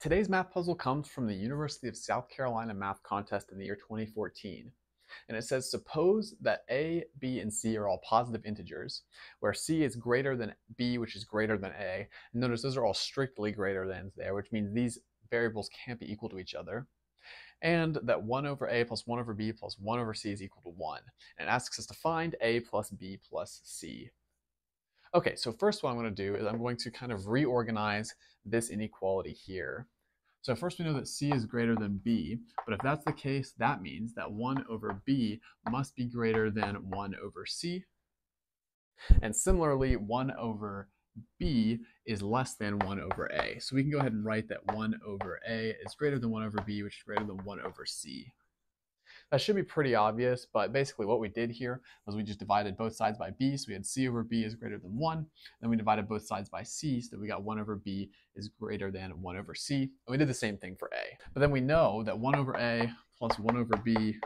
Today's math puzzle comes from the University of South Carolina math contest in the year 2014. And it says, suppose that a, b, and c are all positive integers, where c is greater than b, which is greater than a. And notice those are all strictly greater than there, which means these variables can't be equal to each other. And that 1 over a plus 1 over b plus 1 over c is equal to 1. And it asks us to find a plus b plus c. Okay, so first what I'm going to do is I'm going to kind of reorganize this inequality here. So first we know that c is greater than b, but if that's the case, that means that 1 over b must be greater than 1 over c. And similarly, 1 over b is less than 1 over a. So we can go ahead and write that 1 over a is greater than 1 over b, which is greater than 1 over c. That should be pretty obvious, but basically what we did here was we just divided both sides by b, so we had c over b is greater than 1. Then we divided both sides by c, so we got 1 over b is greater than 1 over c. And we did the same thing for a. But then we know that 1 over a plus 1 over b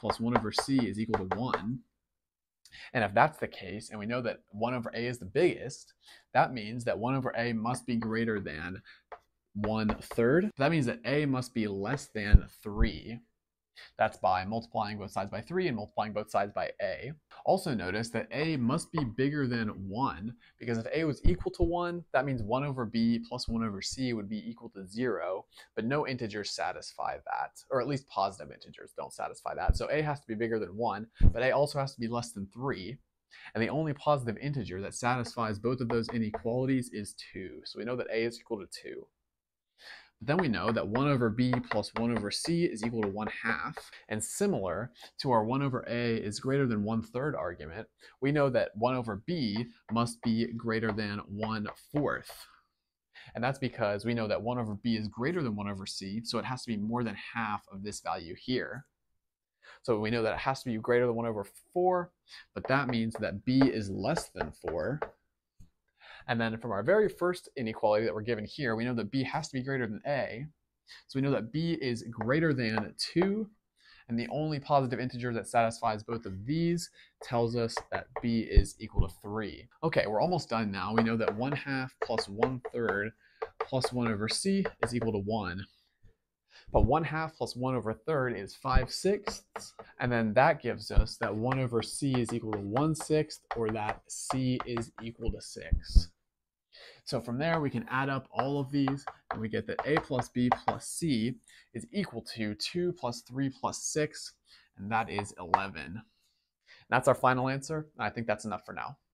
plus 1 over c is equal to 1. And if that's the case, and we know that 1 over a is the biggest, that means that 1 over a must be greater than 1 third. That means that a must be less than 3. That's by multiplying both sides by 3 and multiplying both sides by a. Also notice that a must be bigger than 1, because if a was equal to 1, that means 1 over b plus 1 over c would be equal to 0, but no integers satisfy that, or at least positive integers don't satisfy that. So a has to be bigger than 1, but a also has to be less than 3. And the only positive integer that satisfies both of those inequalities is 2. So we know that a is equal to 2. Then we know that 1 over b plus 1 over c is equal to 1 half. And similar to our 1 over a is greater than 1 third argument, we know that 1 over b must be greater than 1 fourth. And that's because we know that 1 over b is greater than 1 over c, so it has to be more than half of this value here. So we know that it has to be greater than 1 over 4, but that means that b is less than 4. And then from our very first inequality that we're given here, we know that b has to be greater than a. So we know that b is greater than 2. And the only positive integer that satisfies both of these tells us that b is equal to 3. Okay, we're almost done now. We know that 1 half plus 1 third plus 1 over c is equal to 1. But 1 half plus 1 over third is 5 sixths. And then that gives us that 1 over c is equal to 1 sixth, or that c is equal to 6. So from there, we can add up all of these, and we get that a plus b plus c is equal to 2 plus 3 plus 6, and that is 11. And that's our final answer, I think that's enough for now.